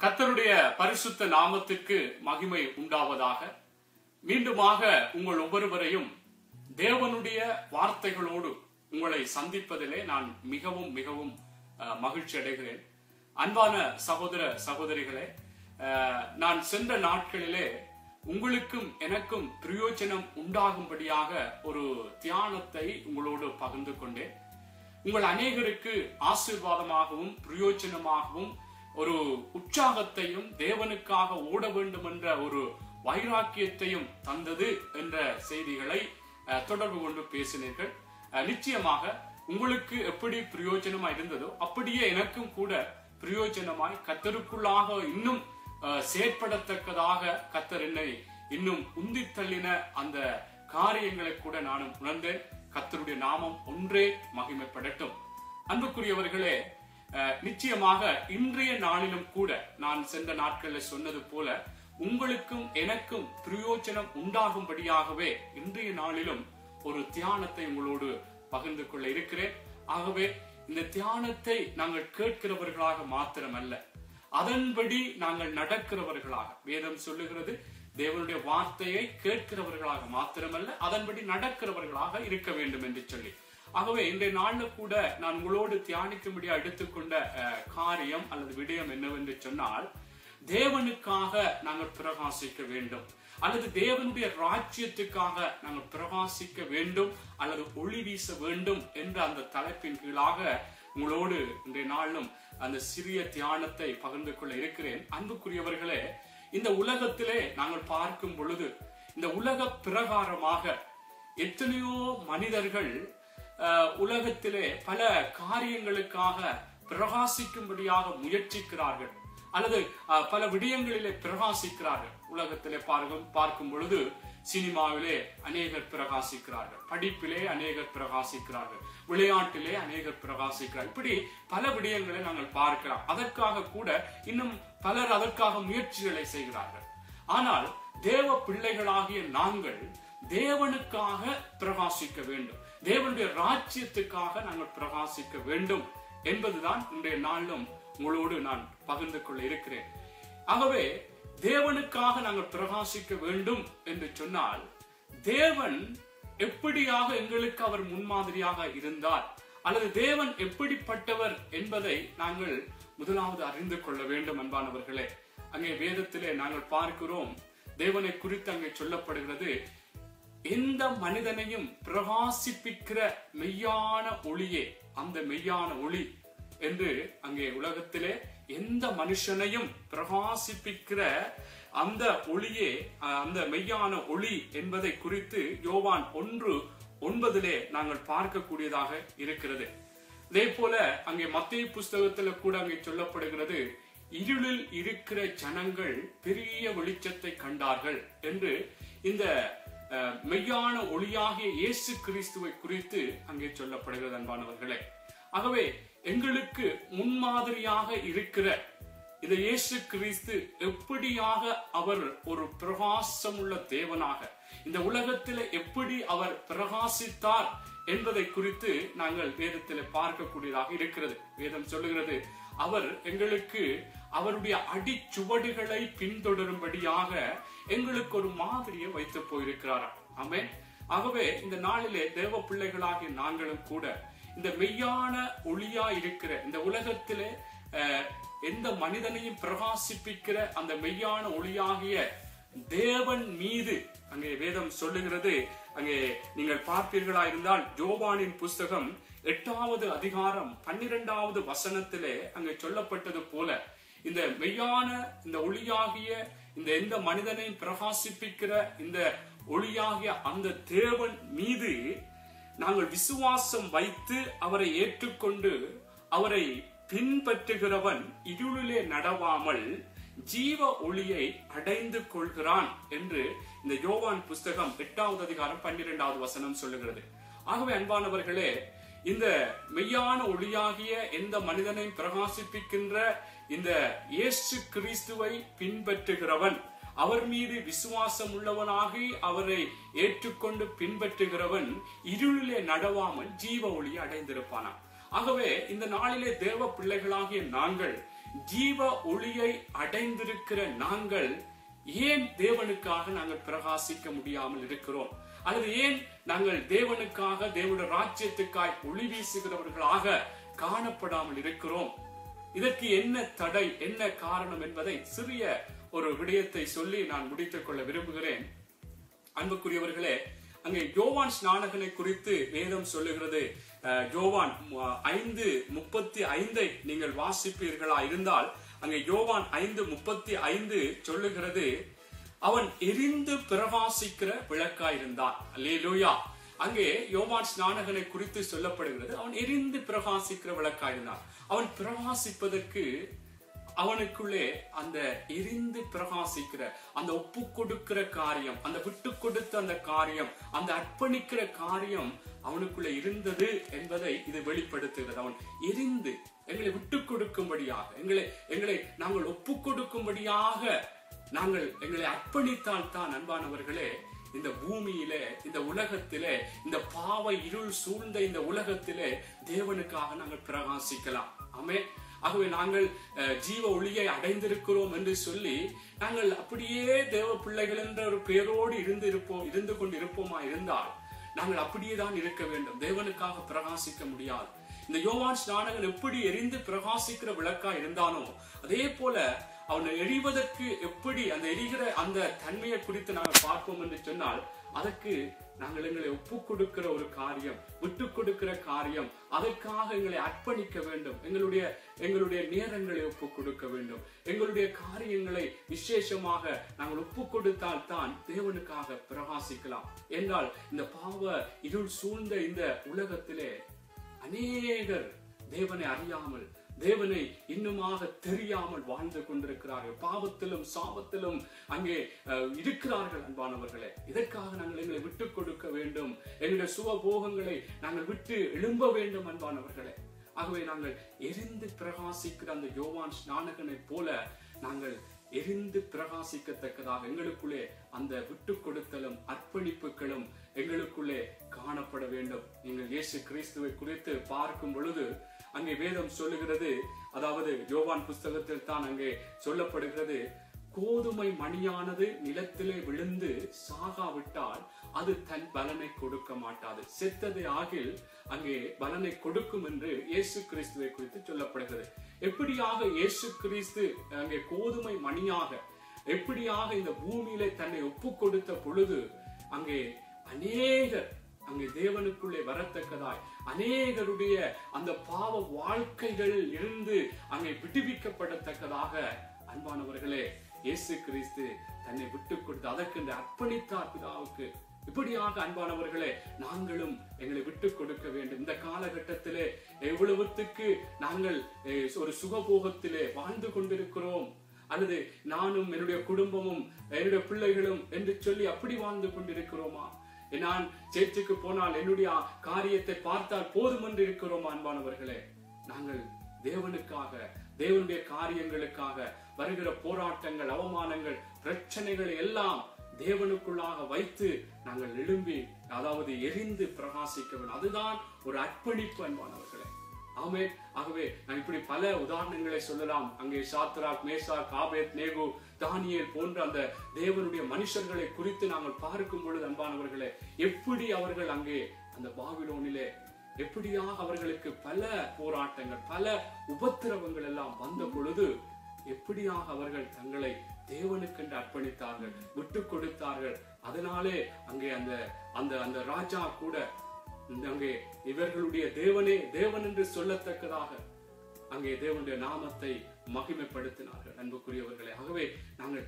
கர்த்தருடைய பரிசுத்த நாமத்திற்கு மகிமை உண்டாவதாக. மீண்டுமாக உங்கள் ஒவ்வொருவரையும் தேவனுடைய வார்த்தைகளோடு உங்களை சந்திப்பதிலே நான் மிகவும் மிகவும் மகிழ்ச்சி அடைகிறேன். அன்பான சகோதர சகோதரிகளே நான் சென்ற நாட்களிலே உங்களுக்கும் எனக்கும் பிரயோஜனம் உண்டாகும்படியாக ஒரு தியானத்தை உங்களோடு பகிர்ந்து கொண்டேன். உங்கள் அநேகருக்கு ஆசீர்வாதமாகவும் பிரயோஜனமாகவும் ஒரு உற்சாகத்தையும் தேவனுக்காக ஓட வேண்டும் என்ற ஒரு வைராக்கியத்தையும் தந்தது என்ற செய்திகளை அஹ், தொடர்பு கொண்டு பேசினீர்கள். அஹ், நிச்சயமாக உங்களுக்கு எப்படி பிரயோஜனமா இருந்ததோ அப்படியே எனக்கும் கூட பிரயோஜனமாய் கத்தருக்குள்ளாக இன்னும் அஹ், செயற்படத்தக்கதாக கத்தர் என்னை இன்னும் உந்தி தள்ளின அந்த காரியங்களை கூட நானும் உணர்ந்தேன். கத்தருடைய நாமம் ஒன்றே மகிமைப்படட்டும். அன்புக்குரியவர்களே நிச்சயமாக இன்றைய நாளிலும் கூட நான் சென்ற நாட்களில் சொன்னது போல உங்களுக்கும் எனக்கும் பிரயோஜனம் உண்டாகும்படியாகவே இன்றைய நாளிலும் ஒரு தியானத்தை உங்களோடு பகிர்ந்து கொள்ள இருக்கிறேன். ஆகவே இந்த தியானத்தை நாங்கள் கேட்கிறவர்களாக மாத்திரமல்ல. அதன்படி நாங்கள் நடக்கிறவர்களாக. வேதம் சொல்லுகிறது தேவனுடைய வார்த்தையை கேட்கிறவர்களாக மாத்திரமல்ல அதன்படி நடக்கிறவர்களாக இருக்க வேண்டும் என்று சொல்லி. ஆகவே இன்றைய நாளில் கூட நான் உங்களோடு தியானிக்கும்படியா எடுத்துக்கொண்ட காரியம் அல்லது விடயம் என்னவென்று சொன்னால் தேவனுக்காக நாங்கள் பிரகாசிக்க வேண்டும். அல்லது தேவனுடைய ராஜ்யத்துக்காக நாங்கள் பிரகாசிக்க வேண்டும் அல்லது ஒளி வீச வேண்டும் என்ற அந்த தலைப்பின் கீழாக உங்களோடு இன்றைய நாளிலும் அந்த சிறிய தியானத்தை பகிர்ந்து கொள்ள இருக்கிறேன். அன்புக்குரியவர்களே இந்த உலகத்திலே நாங்கள் பார்க்கும் பொழுது இந்த உலக பிரகாரமாக எத்தனையோ மனிதர்கள் உலகத்திலே பல காரியங்களுக்காக பிரகாசிக்கும்படியாக முயற்சிக்கிறார்கள். அல்லது பல விடயங்களிலே பிரகாசிக்கிறார்கள். உலகத்திலே பார்க்கும் பார்க்கும் பொழுது சினிமாவிலே அநேகர் பிரகாசிக்கிறார்கள். படிப்பிலே அநேகர் பிரகாசிக்கிறார்கள். விளையாட்டிலே அநேகர் பிரகாசிக்கிறார். இப்படி பல விடயங்களை நாங்கள் பார்க்கலாம். அதற்காக கூட இன்னும் பலர் அதற்காக முயற்சிகளை செய்கிறார்கள். ஆனால் தேவ பிள்ளைகளாகிய நாங்கள் தேவனுக்காக பிரகாசிக்க வேண்டும். தேவனுடைய ராஜ்யத்துக்காக நாங்கள் பிரகாசிக்க வேண்டும் என்பதுதான் இன்றைய நாளிலும் உங்களோடு நான் பகிர்ந்து கொள்ள இருக்கிறேன். ஆகவே தேவனுக்காக நாங்கள் பிரகாசிக்க வேண்டும் என்று சொன்னால் தேவன் எப்படியாக எங்களுக்கு அவர் முன்மாதிரியாக இருந்தார் அல்லது தேவன் எப்படிப்பட்டவர் என்பதை நாங்கள் முதலாவது அறிந்து கொள்ள வேண்டும் அன்பானவர்களே. அங்கே வேதத்திலே நாங்கள் பார்க்கிறோம் தேவனை குறித்து அங்கே சொல்லப்படுகிறது எந்த மனிதனையும் பிரகாசிப்பிக்கிற மெய்யான ஒளியே அந்த மெய்யான ஒளி என்று அங்கே உலகத்திலே எந்த மனுஷனையும் பிரகாசிப்பிக்கிற அந்த ஒளியே அந்த மெய்யான ஒளி என்பதை குறித்து யோவான் ஒன்று ஒன்பதிலே நாங்கள் பார்க்கக்கூடியதாக இருக்கிறது. அதே போல அங்கே மத்திய புஸ்தகத்துல கூட அங்கே சொல்லப்படுகிறது இருளில் இருக்கிற ஜனங்கள் பெரிய வெளிச்சத்தை கண்டார்கள் என்று இந்த அஹ், மெய்யான ஒளியாகிய இயேசு கிறிஸ்துவை குறித்து அங்கே சொல்லப்படுகிறது அன்பானவர்களே. ஆகவே எங்களுக்கு முன்மாதிரியாக இருக்கிற இந்த இயேசு கிறிஸ்து எப்படியாக அவர் ஒரு பிரகாசமுள்ள தேவனாக இந்த உலகத்தில் எப்படி அவர் பிரகாசித்தார் என்பதை குறித்து நாங்கள் வேதத்தில் பார்க்கக்கூடியதாக இருக்கிறது. வேதம் சொல்லுகிறது அவர் எங்களுக்கு அவருடைய அடிச்சுவடுகளை பின்தொடரும்படியாக எங்களுக்கு ஒரு மாதிரியை வைத்து போயிருக்கிறாராம். ஆமே ஆகவே இந்த நாளிலே தேவ பிள்ளைகளாகிய நாங்களும் கூட இந்த மெய்யான ஒளியா இருக்கிற இந்த உலகத்திலே எந்த மனிதனையும் பிரகாசிப்பிக்கிற அந்த மெய்யான ஒளியாகிய தேவன் மீது அங்கே வேதம் சொல்லுகிறது அங்கே நீங்கள் பார்ப்பீர்களா இருந்தால் ஜோபானின் புஸ்தகம் எட்டாவது அதிகாரம் பன்னிரெண்டாவது வசனத்திலே அங்கே சொல்லப்பட்டது போல இந்த மெய்யான இந்த ஒளியாகிய இந்த எந்த மனிதனையும் பிரகாசிப்பிக்கிற இந்த ஒளியாகிய அந்த தேவன் மீது நாங்கள் விசுவாசம் வைத்து அவரை ஏற்றுக்கொண்டு அவரை பின்பற்றுகிறவன் இருளிலே நடவாமல் ஜீவ ஒளியை அடைந்து கொள்கிறான் என்று இந்த யோவான் புஸ்தகம் எட்டாவது அதிகாரம் பன்னிரெண்டாவது வசனம் சொல்லுகிறது. ஆகவே அன்பானவர்களே இந்த மெய்யான ஒளியாகிய எந்த மனிதனையும் பிரகாசிப்பிக்கின்ற இந்த இயேசு கிறிஸ்துவை பின்பற்றுகிறவன் அவர் மீது விசுவாசம் உள்ளவனாகி அவரை ஏற்றுக்கொண்டு பின்பற்றுகிறவன் இருளிலே நடவாமல் ஜீவ ஒளியை அடைந்திருப்பானாம் ஆகவே இந்த நாளிலே தேவ பிள்ளைகளாகிய நாங்கள் ஜீவ ஒளியை அடைந்திருக்கிற நாங்கள் ஏன் தேவனுக்காக நாங்கள் பிரகாசிக்க முடியாமல் இருக்கிறோம்? அல்லது ஏன் நாங்கள் தேவனுக்காக தேவனுடைய ராஜ்யத்துக்காய் ஒளி வீசுகிறவர்களாக காணப்படாமல் இருக்கிறோம்? இதற்கு என்ன தடை என்ன காரணம் என்பதை சிறிய ஒரு விடயத்தை சொல்லி நான் முடித்துக் கொள்ள விரும்புகிறேன். அன்புக்குரியவர்களே அங்கே யோவான் ஸ்நானகனை குறித்து வேதம் சொல்லுகிறது. யோவான் ஐந்து முப்பத்தி ஐந்தை நீங்கள் வாசிப்பீர்களா இருந்தால் அங்கே யோவான் ஐந்து முப்பத்தி ஐந்து சொல்லுகிறது அவன் எரிந்து பிரகாசிக்கிற விளக்காயிருந்தான் அல்லேலூயா. அங்கே யோவான் ஸ்நானகனை குறித்து சொல்லப்படுகிறது அவன் எரிந்து பிரகாசிக்கிற விளக்காயிருந்தான் அவன் பிரகாசிப்பதற்கு அவனுக்குள்ளே அந்த எரிந்து பிரகாசிக்கிற அந்த ஒப்பு கொடுக்கிற காரியம் அந்த விட்டு கொடுத்த அந்த காரியம் அந்த அர்ப்பணிக்கிற காரியம் அவனுக்குள்ள இருந்தது என்பதை இது வெளிப்படுத்துகிறது. அவன் எரிந்து எங்களை விட்டு கொடுக்கும்படியாக எங்களை எங்களை நாங்கள் ஒப்பு கொடுக்கும்படியாக நாங்கள் எங்களை அர்ப்பணித்தால் தான் அன்பானவர்களே இந்த பூமியிலே இந்த உலகத்திலே இந்த பாவ இருள் சூழ்ந்த இந்த உலகத்திலே தேவனுக்காக நாங்கள் பிரகாசிக்கலாம். ஆமே ஆகவே நாங்கள் ஜீவ ஒளியை அடைந்திருக்கிறோம் என்று சொல்லி நாங்கள் அப்படியே தேவ பிள்ளைகள் என்ற ஒரு பெயரோடு இருந்து இருப்போம் இருந்து கொண்டு இருப்போமா இருந்தால் நாங்கள் அப்படியே தான் இருக்க வேண்டும். தேவனுக்காக பிரகாசிக்க முடியாது. இந்த யோவான் ஸ்நானகன் எப்படி எரிந்து பிரகாசிக்கிற விளக்கா இருந்தானோ அதே போல அவனை எரிவதற்கு எப்படி அந்த எரிகிற அந்த தன்மையை குறித்து நாங்கள் பார்ப்போம் என்று சொன்னால் அதற்கு நாங்கள் எங்களை ஒப்பு கொடுக்கிற ஒரு காரியம் விட்டு கொடுக்கிற காரியம் அதற்காக எங்களை அர்ப்பணிக்க வேண்டும். எங்களுடைய எங்களுடைய நேரங்களை ஒப்பு கொடுக்க வேண்டும். எங்களுடைய காரியங்களை விசேஷமாக நாங்கள் ஒப்பு கொடுத்தால் தான் தேவனுக்காக பிரகாசிக்கலாம். என்றால் இந்த பாவ இருள் சூழ்ந்த இந்த உலகத்திலே அநேகர் தேவனை அறியாமல் தேவனை இன்னுமாக தெரியாமல் வாழ்ந்து கொண்டிருக்கிறார்கள். பாவத்திலும் சாபத்திலும் அங்கே இருக்கிறார்கள் அன்பானவர்களே. இதற்காக நாங்கள் எங்களை விட்டு கொடுக்க வேண்டும்? எங்களுடைய சுகபோகங்களை நாங்கள் விட்டு எழும்ப வேண்டும் அன்பானவர்களே. ஆகவே நாங்கள் எரிந்து பிரகாசிக்கிற அந்த யோவான் ஸ்நானகனை போல நாங்கள் எரிந்து பிரகாசிக்கத்தக்கதாக எங்களுக்குள்ளே அந்த விட்டு கொடுத்தலும் அர்ப்பணிப்புகளும் எங்களுக்குள்ளே காணப்பட வேண்டும். நீங்கள் இயேசு கிறிஸ்துவை குறித்து பார்க்கும் பொழுது அங்கே வேதம் சொல்லுகிறது. அதாவது யோவான் புஸ்தகத்தில் தான் அங்கே சொல்லப்படுகிறது. கோதுமை மணியானது நிலத்திலே விழுந்து சாகாவிட்டால் அது தன் பலனை கொடுக்க மாட்டாது. செத்தது ஆகில் அங்கே பலனை கொடுக்கும் என்று இயேசு கிறிஸ்துவை குறித்து சொல்லப்படுகிறது. எப்படியாக இயேசு கிறிஸ்து அங்கே கோதுமை மணியாக எப்படியாக இந்த பூமியிலே தன்னை ஒப்பு கொடுத்த பொழுது அங்கே அநேகர் அங்கே தேவனுக்குள்ளே வரத்தக்கதாய். அநேகருடைய அந்த பாவ வாழ்க்கைகள் இருந்து அங்கே விடுவிக்கப்படத்தக்கதாக அன்பானவர்களே இயேசு கிறிஸ்து தன்னை விட்டு கொடுத்து அதற்கு இந்த அர்ப்பணித்தார் பிதாவுக்கு. இப்படியாக அன்பானவர்களே நாங்களும் எங்களை விட்டு கொடுக்க வேண்டும். இந்த காலகட்டத்திலே எவ்வளவுத்துக்கு நாங்கள் ஒரு சுகபோகத்திலே வாழ்ந்து கொண்டிருக்கிறோம். அல்லது நானும் என்னுடைய குடும்பமும் என்னுடைய பிள்ளைகளும் என்று சொல்லி அப்படி வாழ்ந்து கொண்டிருக்கிறோமா? நான் சேர்ச்சுக்கு போனால் என்னுடைய காரியத்தை பார்த்தால் போதும் என்று இருக்கிறோமா அன்பானவர்களே? நாங்கள் தேவனுக்காக தேவனுடைய காரியங்களுக்காக வருகிற போராட்டங்கள் அவமானங்கள் பிரச்சனைகள் எல்லாம் தேவனுக்குள்ளாக வைத்து நாங்கள் எழும்பி அதாவது எரிந்து பிரகாசிக்க வேண்டும். அதுதான் ஒரு அர்ப்பணிப்பு அன்பானவர்களே. ஆமே ஆகவே நான் இப்படி பல உதாரணங்களை சொல்லலாம். அங்கே Shadrach Meshach Abednego Daniel போன்ற அந்த தேவனுடைய மனுஷர்களை குறித்து நாங்கள் பார்க்கும் பொழுது அன்பானவர்களே எப்படி அவர்கள் அங்கே அந்த பாபிலோனிலே எப்படியாக அவர்களுக்கு பல போராட்டங்கள் பல உபத்திரவங்கள் எல்லாம் வந்த பொழுது எப்படியாக அவர்கள் தங்களை தேவனுக்கென்று அர்ப்பணித்தார்கள் விட்டு கொடுத்தார்கள். அதனாலே அங்கே அந்த அந்த அந்த ராஜா கூட அங்கே இவர்களுடைய தேவனே தேவன் என்று சொல்லத்தக்கதாக அங்கே தேவனுடைய நாமத்தை மகிமைப்படுத்தினார்கள். அன்புக்குரியவர்களே ஆகவே நாங்கள்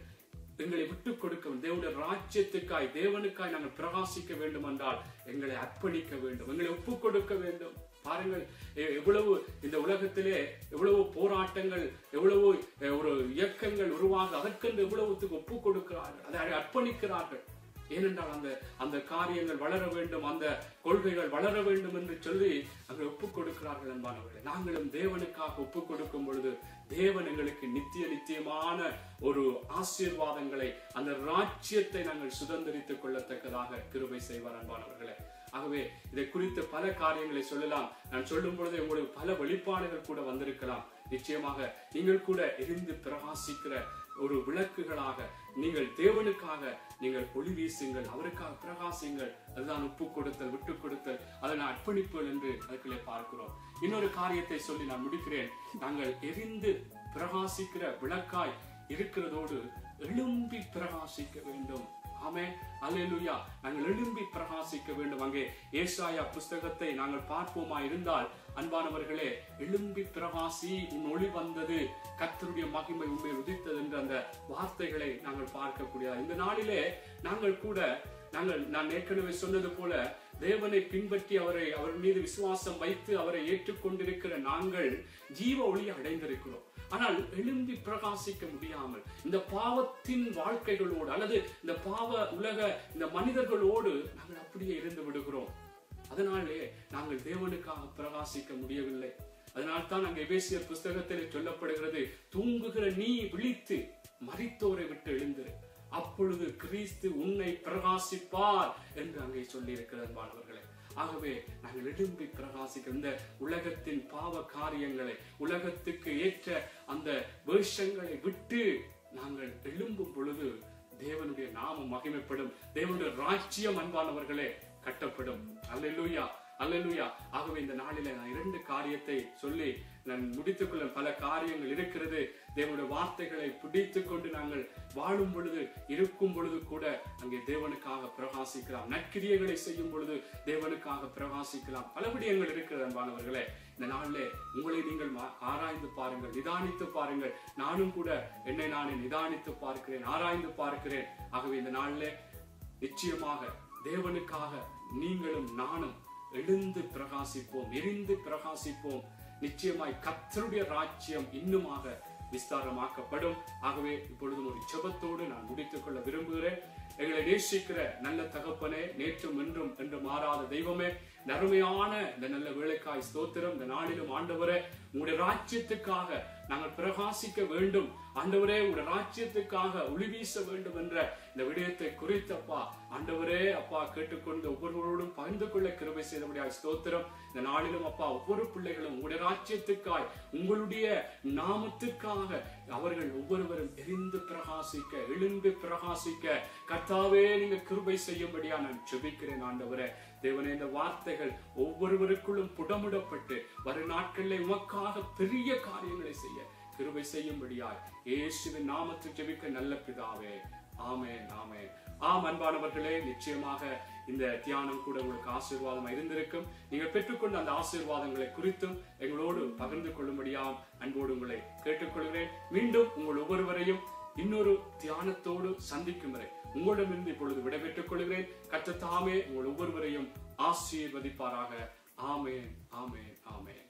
எங்களை விட்டு கொடுக்க தேவனுடைய ராஜ்யத்துக்காய் தேவனுக்காய் நாங்கள் பிரகாசிக்க வேண்டும் என்றால் எங்களை அர்ப்பணிக்க வேண்டும் எங்களை ஒப்பு கொடுக்க வேண்டும். பாருங்கள் எ- எவ்வளவு இந்த உலகத்திலே எவ்வளவு போராட்டங்கள் எவ்வளவு ஒரு இயக்கங்கள் உருவாக அதற்கென்று எவ்வளவுத்துக்கு ஒப்பு கொடுக்கிறார்கள் அதை அர்ப்பணிக்கிறார்கள். ஏனென்றால் அந்த அந்த காரியங்கள் வளர வேண்டும் அந்த கொள்கைகள் வளர வேண்டும் என்று சொல்லி அங்கே ஒப்புக் கொடுக்கிறார்கள் அன்பானவர்களே. நாங்களும் தேவனுக்காக ஒப்புக் கொடுக்கும் பொழுது தேவன் எங்களுக்கு நித்திய நித்தியமான ஒரு ஆசீர்வாதங்களை அந்த ராஜ்யத்தை நாங்கள் சுதந்திரித்துக் கொள்ளத்தக்கதாக கிருபை செய்வார் அன்பானவர்களே. ஆகவே இதை குறித்த பல காரியங்களை சொல்லலாம். நான் சொல்லும் பொழுது உங்களுக்கு பல வெளிப்பாடுகள் கூட வந்திருக்கலாம். நிச்சயமாக நீங்கள் கூட எரிந்து பிரகாசிக்கிற ஒரு விளக்குகளாக நீங்கள் தேவனுக்காக நீங்கள் ஒளி வீசுங்கள் அவருக்காக பிரகாசிங்கள். அதுதான் உப்பு கொடுத்தல் விட்டு கொடுத்தல். அதனை அர்ப்பணிப்புகள் என்று அதுக்குள்ளே பார்க்கிறோம். இன்னொரு காரியத்தை சொல்லி நான் முடிக்கிறேன். நாங்கள் எரிந்து பிரகாசிக்கிற விளக்காய் இருக்கிறதோடு எழும்பி பிரகாசிக்க வேண்டும். ஆமே அலையலுயா நாங்கள் எழும்பி பிரகாசிக்க வேண்டும். அங்கே ஏசாயா புஸ்தகத்தை நாங்கள் பார்ப்போமா இருந்தால் அன்பானவர்களே எழும்பி பிரகாசி உன் ஒளி வந்தது. கர்த்தருடைய மகிமை உண்மை உதித்தது என்ற அந்த வார்த்தைகளை நாங்கள் பார்க்கக்கூடிய இந்த நாளிலே நாங்கள் கூட நாங்கள் நான் ஏற்கனவே சொன்னது போல தேவனை பின்பற்றி அவரை அவர் மீது விசுவாசம் வைத்து அவரை ஏற்றுக்கொண்டிருக்கிற நாங்கள் ஜீவ ஒளியை அடைந்திருக்கிறோம். ஆனால் எழும்பி பிரகாசிக்க முடியாமல் இந்த பாவத்தின் வாழ்க்கைகளோடு அல்லது இந்த பாவ உலக இந்த மனிதர்களோடு நாங்கள் அப்படியே இருந்து விடுகிறோம். அதனாலே நாங்கள் தேவனுக்காக பிரகாசிக்க முடியவில்லை. அதனால்தான் அங்கே பேசிய புஸ்தகத்தில் சொல்லப்படுகிறது தூங்குகிற நீ விழித்து மறித்தோரை விட்டு எழுந்திரு. அப்பொழுது கிறிஸ்து உன்னை பிரகாசிப்பார் என்று அங்கே சொல்லி மாணவர்களே. ஆகவே நாங்கள் எழும்பி பிரகாசிக்க இந்த உலகத்தின் பாவ காரியங்களை உலகத்துக்கு ஏற்ற அந்த வேஷங்களை விட்டு நாங்கள் எழும்பும் பொழுது தேவனுடைய நாமம் மகிமைப்படும் தேவனுடைய ராஜ்யம் அன்பானவர்களே கட்டப்படும். அல்ல அல்லேலூயா. ஆகவே இந்த நாளில நான் இரண்டு காரியத்தை சொல்லி நான் முடித்துக்கொள்ள பல காரியங்கள் இருக்கிறது. தேவனுடைய வார்த்தைகளை பிடித்து கொண்டு நாங்கள் வாழும் பொழுது இருக்கும் பொழுது கூட அங்கே தேவனுக்காக பிரகாசிக்கலாம். நற்கிரியைகளை செய்யும் பொழுது தேவனுக்காக பிரகாசிக்கலாம். பல விடயங்கள் இருக்கிறது அன்பானவர்களே. இந்த நாளிலே உங்களை நீங்கள் மா- ஆராய்ந்து பாருங்கள் நிதானித்து பாருங்கள். நானும் கூட என்னை நானே நிதானித்து பார்க்கிறேன் ஆராய்ந்து பார்க்கிறேன். ஆகவே இந்த நாளிலே நிச்சயமாக தேவனுக்காக நீங்களும் நானும் எழுந்து பிரகாசிப்போம் எரிந்து பிரகாசிப்போம். நிச்சயமாய் கத்தருடைய ராஜ்யம் இன்னுமாக விஸ்தாரமாக்கப்படும். ஆகவே இப்பொழுது ஒரு ஜபத்தோடு நான் முடித்துக் கொள்ள விரும்புகிறேன். எங்களை நேசிக்கிற நல்ல தகப்பனே நேற்றும் இன்றும் என்று மாறாத தெய்வமே நறுமையான இந்த நல்ல வேலைக்காய் ஸ்தோத்திரம் இந்த நாளிலும் ஆண்டவரே உங்களுடைய ராஜ்யத்துக்காக நாங்கள் பிரகாசிக்க வேண்டும். ஆண்டவரே உங்களுடைய ராஜ்யத்துக்காக ஒளி வீச வேண்டும் என்ற இந்த விடயத்தை குறித்தப்பா ஆண்டவரே அப்பா கேட்டுக்கொண்டு ஒவ்வொருவரோடும் பகிர்ந்து கொள்ள கிருபை செய்தபடியாக ஸ்தோத்திரம். இந்த நாளிலும் அப்பா ஒவ்வொரு பிள்ளைகளும் உங்களுடைய ராஜ்யத்துக்காய் உங்களுடைய நாமத்துக்காக அவர்கள் ஒவ்வொருவரும் எரிந்து பிரகாசிக்க எழுந்து பிரகாசிக்க கர்த்தாவே நீங்க கிருபை செய்யும்படியா நான் ஜெபிக்கிறேன் ஆண்டவரே. தேவனே இந்த வார்த்தைகள் ஒவ்வொருவருக்குள்ளும் புடமிடப்பட்டு வரும் நாட்களில் உமக்காக பெரிய காரியங்களை செய்ய கிருபை செய்யும்படியாய் இயேசுவின் நாமத்தில் ஜெபிக்க நல்ல பிதாவே. ஆமென் ஆமென். ஆம் அன்பானவர்களே நிச்சயமாக இந்த தியானம் கூட உங்களுக்கு ஆசீர்வாதம் இருந்திருக்கும். நீங்கள் பெற்றுக்கொண்ட அந்த ஆசீர்வாதங்களை குறித்தும் எங்களோடு பகிர்ந்து கொள்ளும்படியாம் அன்போடு உங்களை கேட்டுக்கொள்கிறேன். மீண்டும் உங்கள் ஒவ்வொருவரையும் இன்னொரு தியானத்தோடு சந்திக்கும் வரை உங்களிடமிருந்து இப்பொழுது விடைபெற்றுக் கொள்கிறேன். கற்றத்தாமே தாமே உங்கள் ஒவ்வொருவரையும் ஆசீர்வதிப்பாராக. ஆமேன் ஆமேன் ஆமேன்.